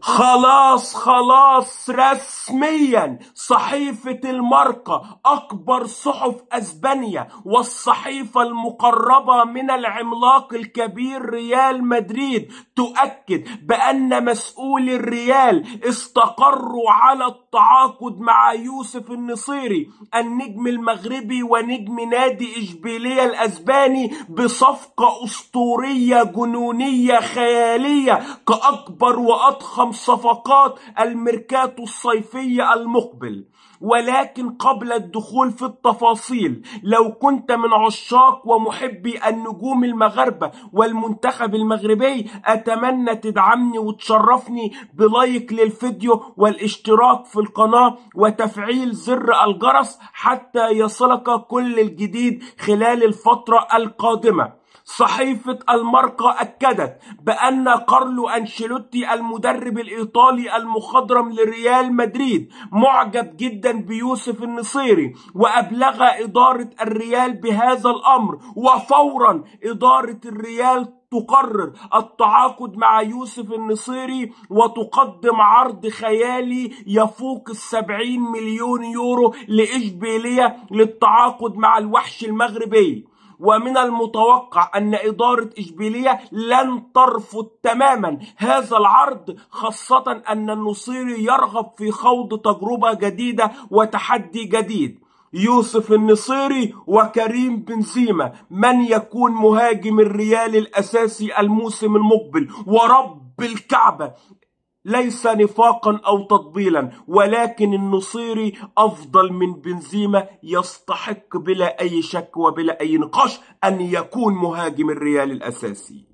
خلاص خلاص رسميا صحيفة الماركة أكبر صحف أسبانيا والصحيفة المقربة من العملاق الكبير ريال مدريد تؤكد بأن مسؤولي الريال استقروا على التعاقد مع يوسف النصيري النجم المغربي ونجم نادي إشبيلية الأسباني بصفقة أسطورية جنونية خيالية كأكبر وأضخم صفقات الميركاتو الصيفية المقبل. ولكن قبل الدخول في التفاصيل لو كنت من عشاق ومحبي النجوم المغاربة والمنتخب المغربي أتمنى تدعمني وتشرفني ب like للفيديو والاشتراك في القناة وتفعيل زر الجرس حتى يصلك كل الجديد خلال الفترة القادمة. صحيفة الماركة أكدت بأن كارلو أنشيلوتي المدرب الإيطالي المخضرم لريال مدريد معجب جدا بيوسف النصيري وأبلغ إدارة الريال بهذا الأمر وفورا إدارة الريال تقرر التعاقد مع يوسف النصيري وتقدم عرض خيالي يفوق السبعين مليون يورو لإشبيلية للتعاقد مع الوحش المغربي. ومن المتوقع أن إدارة إشبيلية لن ترفض تماما هذا العرض خاصة أن النصيري يرغب في خوض تجربة جديدة وتحدي جديد. يوسف النصيري وكريم بنزيما من يكون مهاجم الريال الأساسي الموسم المقبل ورب الكعبة. ليس نفاقا أو تطبيلا ولكن النصيري أفضل من بنزيما يستحق بلا أي شك وبلا أي نقاش أن يكون مهاجم الريال الأساسي.